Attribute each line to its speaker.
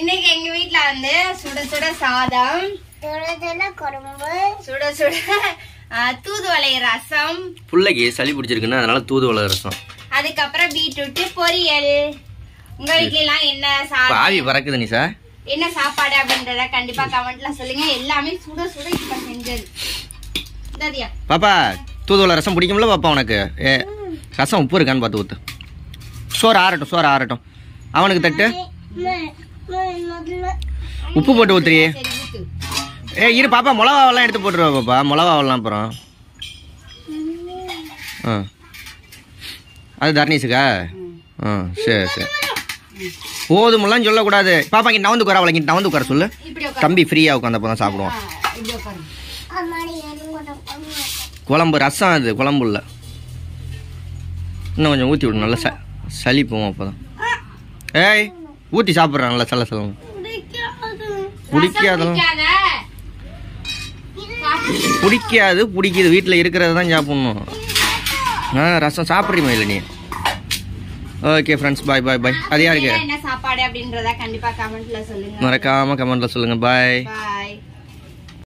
Speaker 1: இன்னைக்கு எங்க வீட்ல வந்து சுட சுட சாதம் சுட சுட தூதுவளை ரசம்.
Speaker 2: பிள்ளைக்கு சளி பிடிச்சிருக்குன்னு அதனால தூதுவளை ரசம்.
Speaker 1: அதுக்கப்புறம் பீட்ரூட் பொரியல். உங்க வீட்ல எல்லாம் என்ன சாதம்?
Speaker 2: ஆவி பறக்குது நிஷா.
Speaker 1: என்ன சாப்பாடு அப்படின்றத கண்டிப்பா கமெண்ட்ல சொல்லுங்க. எல்லாமே சுட சுட இப்ப செஞ்சது.
Speaker 2: பாப்பா தூதுவளை ரசம் பிடிக்கும்ல பாப்பா உனக்கு? ரசம் உப்பு இருக்கான்னு பார்த்து ஊத்து. சோறு ஆறட்டும் சோறு ஆறட்டும். அவனுக்கு தட்டு. உப்பு போட்டு ஊத்துறியே. ஏ இரு பாப்பா மிளகாவெல்லாம் எடுத்து போட்டுருவா பாப்பா மிளகாவெல்லாம் அப்புறம். ஆ. அது தர்ணீஸுக்கா ஆ சரி சரி. போதுமெல்லாம் சொல்லக்கூடாது. பாப்பா இங்கே நவந்து உட்கார அவளை நவந்து உட்கார சொல்லு. தம்பி ஃப்ரீயாக உட்காந்தப்போ தான் சாப்பிடுவான்.
Speaker 1: உட்காரு.
Speaker 2: குழம்பு. ரசம் அது குழம்பு இல்லை. இன்னும் கொஞ்சம் ஊற்றி விடு நல்லா ச சளி போவோம் அப்போ தான் ஏய் ஊற்றி சாப்பிட்றேன் நல்லா சல சலம் பிடிக்காதெல்லாம்.
Speaker 1: பிடிக்காத
Speaker 2: பிடிக்காது. வீட்டில் இருக்கிறத தான் சாப்பிட்ணும். ஆ ரசம் சாப்பிட்றீமா இல்லை நீ? ஓகே ஃப்ரெண்ட்ஸ் பாய் பாய் பாய் அது யாருக்கு?
Speaker 1: என்ன சாப்பாடு அப்படின்றத
Speaker 2: மறக்காமல் கமெண்ட்டில் சொல்லுங்கள்
Speaker 1: பாய்